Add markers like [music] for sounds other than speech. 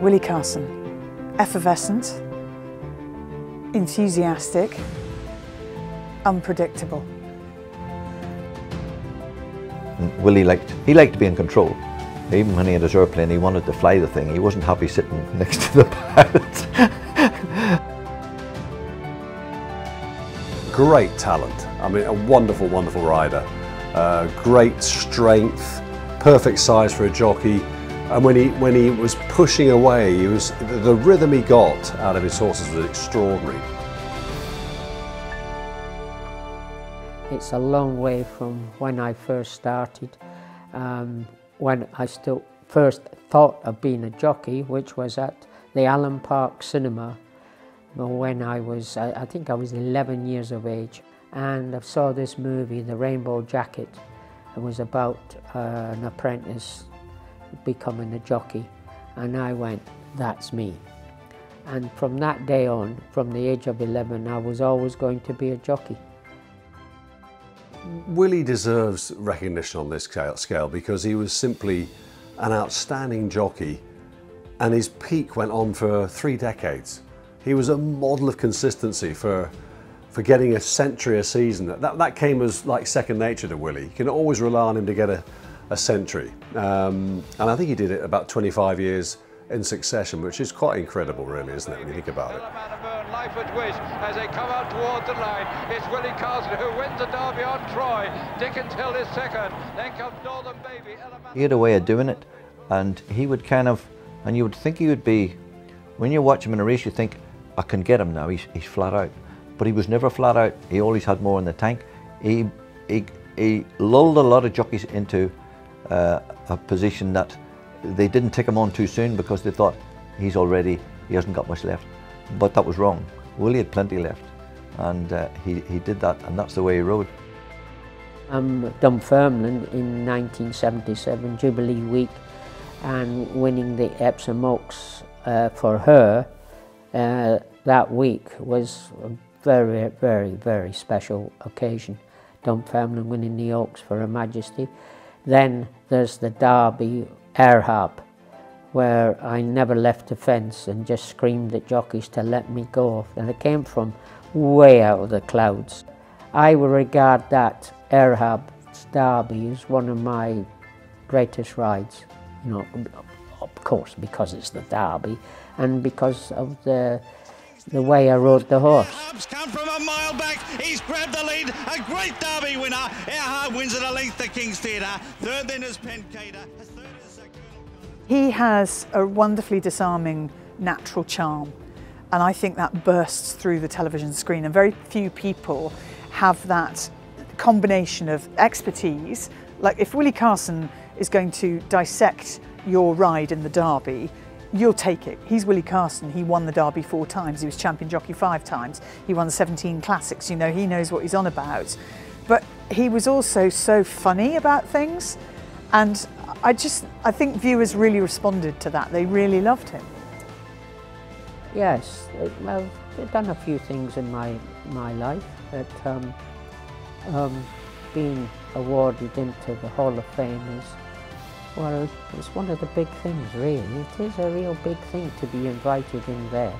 Willie Carson, effervescent, enthusiastic, unpredictable. Willie liked, he liked to be in control. Even when he had his airplane, he wanted to fly the thing. He wasn't happy sitting [laughs] next to the pilot. [laughs] Great talent. I mean, a wonderful, wonderful rider. Uh, great strength, perfect size for a jockey. And when he, when he was pushing away, he was, the rhythm he got out of his horses was extraordinary. It's a long way from when I first started, um, when I still first thought of being a jockey, which was at the Allen Park Cinema when I was, I, I think I was 11 years of age. And I saw this movie, The Rainbow Jacket. It was about uh, an apprentice becoming a jockey. And I went, that's me. And from that day on, from the age of 11, I was always going to be a jockey. Willie deserves recognition on this scale because he was simply an outstanding jockey and his peak went on for three decades. He was a model of consistency for, for getting a century a season. That, that came as like second nature to Willie. You can always rely on him to get a, a century. Um, and I think he did it about 25 years in succession, which is quite incredible, really, isn't it, when you think about it? Life at Wish as they come out towards the line. It's Willie Carson who wins the derby on Troy. Dickens Hill is second. Then comes Northern Baby. He had a way of doing it, and he would kind of, and you would think he would be, when you watch him in a race, you think, I can get him now, he's, he's flat out. But he was never flat out, he always had more in the tank. He, he, he lulled a lot of jockeys into uh, a position that they didn't take him on too soon because they thought he's already, he hasn't got much left. But that was wrong. Willie had plenty left and uh, he, he did that and that's the way he rode. I'm Dunfermline in 1977, Jubilee Week, and winning the Epsom Oaks uh, for her uh, that week was a very, very, very special occasion. Dunfermline winning the Oaks for Her Majesty. Then there's the Derby Erhaab, where I never left the fence and just screamed at jockeys to let me go. And it came from way out of the clouds. I would regard that Erhaab Derby as one of my greatest rides. You know, of course, because it's the Derby and because of the the way I rode the horse. come from a mile back. He's grabbed the lead. A great Derby winner. Erhaab wins at a length the King's Theatre. Third then is Pencader. He has a wonderfully disarming natural charm and I think that bursts through the television screen and very few people have that combination of expertise. Like if Willie Carson is going to dissect your ride in the Derby, you'll take it. He's Willie Carson. He won the Derby four times. He was champion jockey five times. He won the 17 classics. You know, he knows what he's on about. But he was also so funny about things. And I just, I think viewers really responded to that. They really loved him. Yes, well, I've done a few things in my, my life that um, um, being awarded into the Hall of Fame is, well, it's one of the big things really. It is a real big thing to be invited in there.